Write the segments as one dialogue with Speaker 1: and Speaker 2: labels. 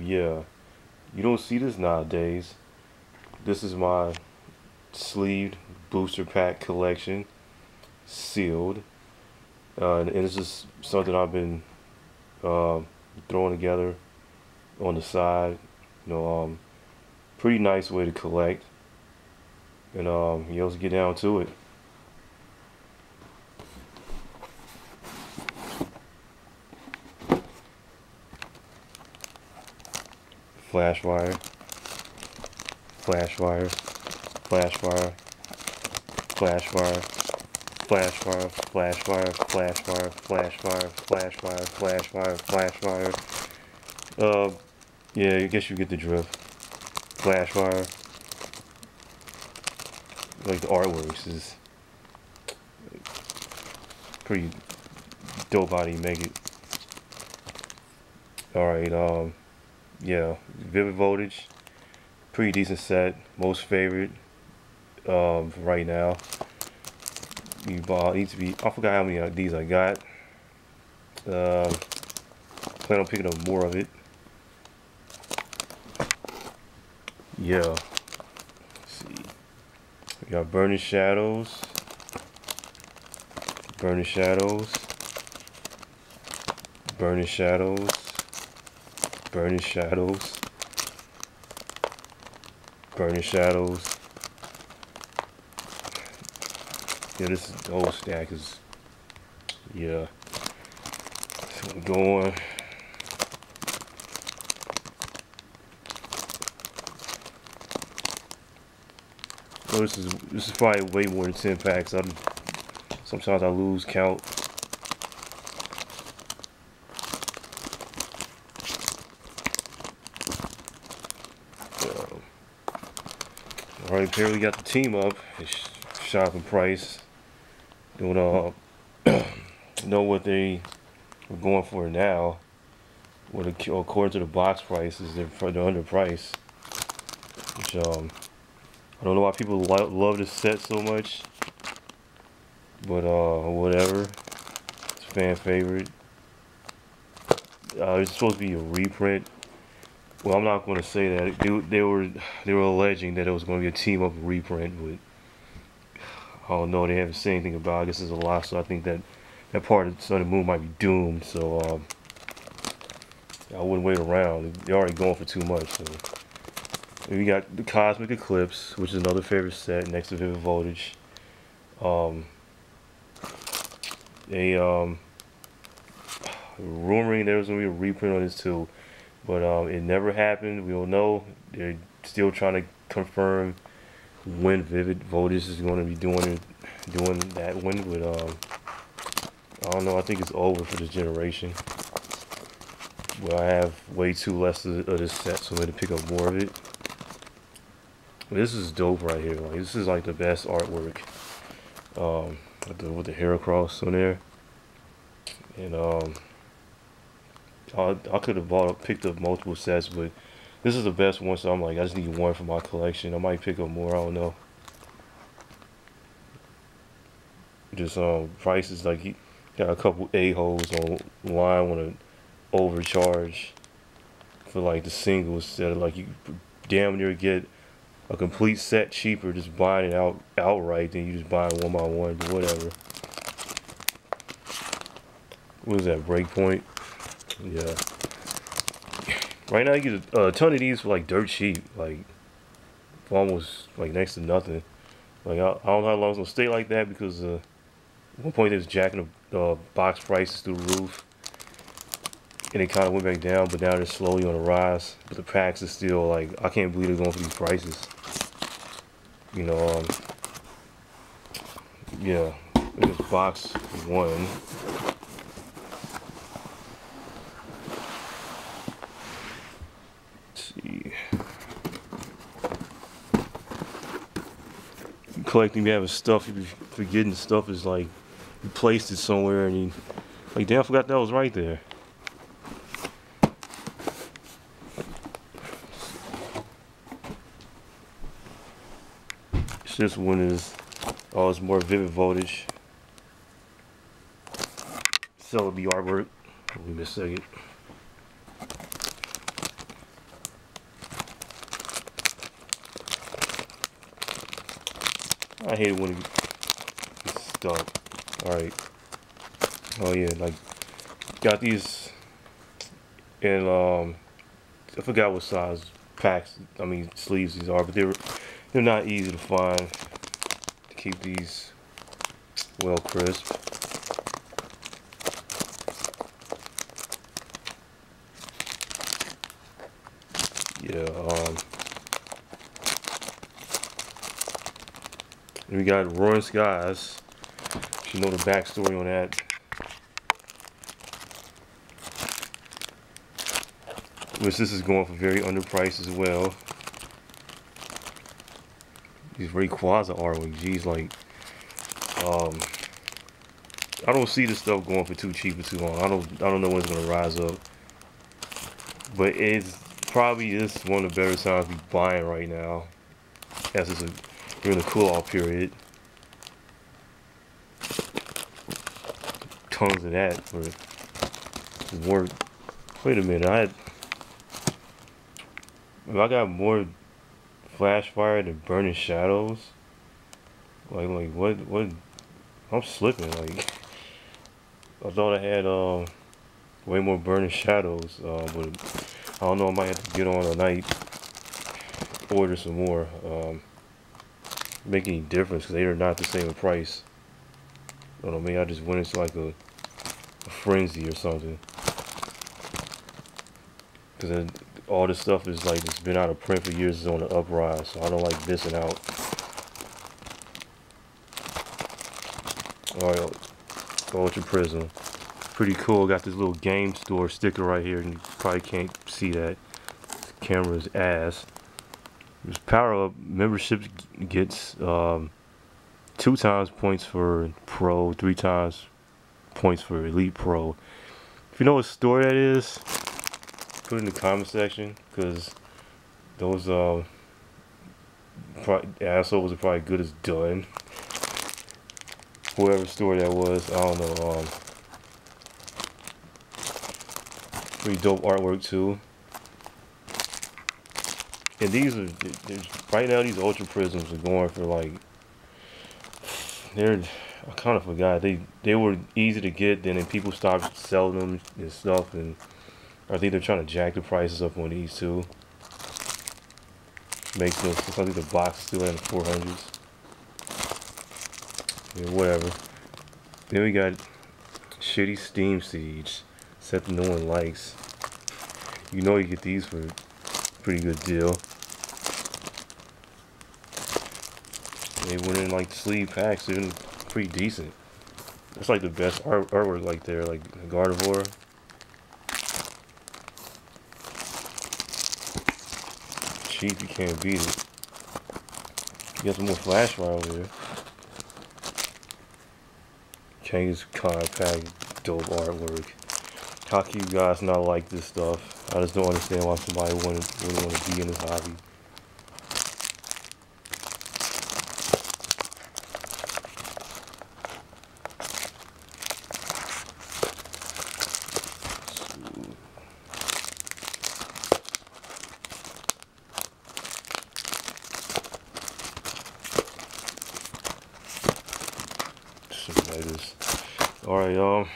Speaker 1: yeah, you don't see this nowadays. This is my sleeved booster pack collection, sealed. Uh, and, and this is something I've been uh, throwing together on the side. You know, um, pretty nice way to collect. And um, you let's get down to it. Flash wire, Flashfire, flash wire, Flashfire, flash wire, Flashfire, flash wire, Flashfire, flash wire, Flashfire, flash wire. Uh, yeah, I guess you get the drift. Flashfire. Like the artworks is pretty dope you make it. Alright, um yeah, Vivid Voltage, pretty decent set. Most favorite um, right now. You bought to be. I forgot how many of these I got. Um, plan on picking up more of it. Yeah. Let's see. We got Burning Shadows. Burning Shadows. Burning Shadows. Burning Shadows. Burning Shadows. Yeah, this whole stack is yeah. So I'm going. Oh, this is this is probably way more than ten packs. I sometimes I lose count. Alright, here we got the team up. It's Shop and Price. Doing uh know what they are going for now. What according to the box prices, they're for the underprice. Which um I don't know why people lo love this set so much. But uh whatever. It's fan favorite. Uh, it's supposed to be a reprint well, I'm not going to say that. They, they were they were alleging that it was going to be a team up reprint, but I don't know. They haven't said anything about. It. I guess there's a lot, so I think that that part of Sun and Moon might be doomed. So um, I wouldn't wait around. They're already going for too much. So we got the Cosmic Eclipse, which is another favorite set next to Vivid Voltage. Um, a um, rumoring there was going to be a reprint on this too. But um, it never happened. We don't know. They're still trying to confirm when Vivid Voltage is going to be doing doing that one. But um, I don't know. I think it's over for this generation. Well, I have way too less of, this set, so I'm going to pick up more of it. This is dope right here. Like this is like the best artwork. Um, with the, with the Heracross on there, and um. I, I could have bought picked up multiple sets, but this is the best one. So I'm like, I just need one for my collection. I might pick up more. I don't know. Just um prices like he got a couple a holes online want to overcharge for like the singles that like you damn near get a complete set cheaper just buying it out outright than you just buying one by one but whatever. What is that breakpoint? Yeah. Right now you get a, ton of these for like dirt cheap, like for almost like next to nothing. Like I, I don't know how long it's gonna stay like that because uh, at one point they was jacking the uh, box prices through the roof, and it kind of went back down, but now they're slowly on the rise. But the packs are still like I can't believe they're going for these prices. You know, um, yeah, this box one. Collecting, having stuff, you be forgetting stuff is like, you placed it somewhere and you, like, damn, I forgot that was right there. This one is, oh, it's more vivid voltage. Celebi artwork. Me a second. I hate it when gets stuck. Alright. Oh yeah, like got these and um I forgot what size packs I mean sleeves these are, but they're they're not easy to find to keep these well crisp. Yeah, um we got Roaring Skies. You know the backstory on that. Which this is going for very underpriced as well. These Rayquaza geez, like, um, I don't see this stuff going for too cheap or too long. I don't, I don't know when it's gonna rise up, but it's probably just one of the better times to be buying right now, as it's a we're the cool off period. Tons of that for work. Wait a minute, I had, I got more flash fire than burning shadows. Like like what what I'm slipping like I thought I had um way more burning shadows, uh, but I don't know I might have to get on a night order some more. Um, make any difference because they are not the same price. I don't know, maybe I just went into like a, a frenzy or something. Because all this stuff is like, it's been out of print for years, it's on the uprise, so I don't like missing out. Alright, Ultra Prism. Pretty cool, got this little game store sticker right here, and you probably can't see that. Camera's ass. This power up membership gets um, two times points for pro, three times points for elite pro. If you know what store that is, put in the comment section because those uh, assholes are probably good as done. Whoever store that was, I don't know. Um, pretty dope artwork too. And these are right now. These ultra prisms are going for like they're. I kind of forgot they they were easy to get. Then people stopped selling them and stuff, and I think they're trying to jack the prices up on these too. Makes no sense. I think the box is still at the four hundreds. Yeah, whatever. Then we got shitty Steam Siege. That no one likes. You know you get these for a pretty good deal. They went in like sleeve packs, they're pretty decent. That's like the best art artwork like there, like Gardevoir. Cheap, you can't beat it. You got some more flash fire over here. Kangaskhan pack, dope artwork. How can you guys not like this stuff? I just don't understand why somebody wouldn't, wouldn't want to be in this hobby. Alright, um,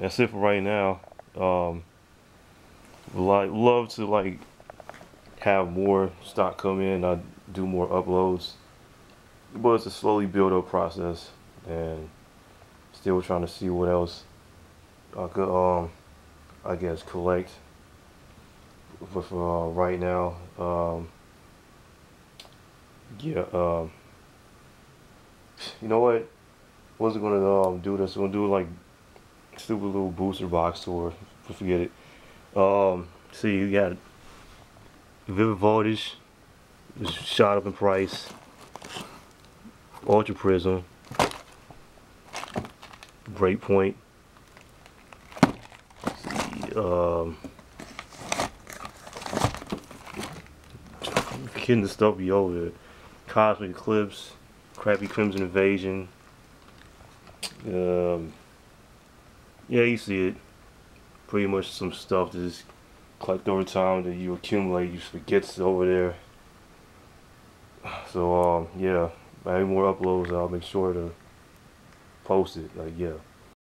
Speaker 1: that's it for right now. Um, like love to like have more stock come in. I do more uploads, but it's a slowly build up process, and still trying to see what else I could um I guess collect. But for uh, right now, um, yeah, um, you know what? Wasn't gonna um, do this. I'm gonna do like stupid little booster box tour. Forget it. Um, see, you got Vivid Voltage, shot up in price. Ultra Prism, Breakpoint, um, getting the stuff be over Cosmic Eclipse, Crappy Crimson Invasion, um, yeah, you see it. Pretty much some stuff that is collect over time that you accumulate, you forgets over there. So um, yeah, any more uploads, I'll make sure to post it. Like yeah.